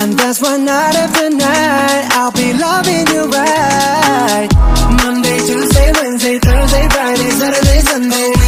And that's why night after night I'll be loving you right. Monday, Tuesday, Wednesday, Thursday, Friday, Saturday, Sunday.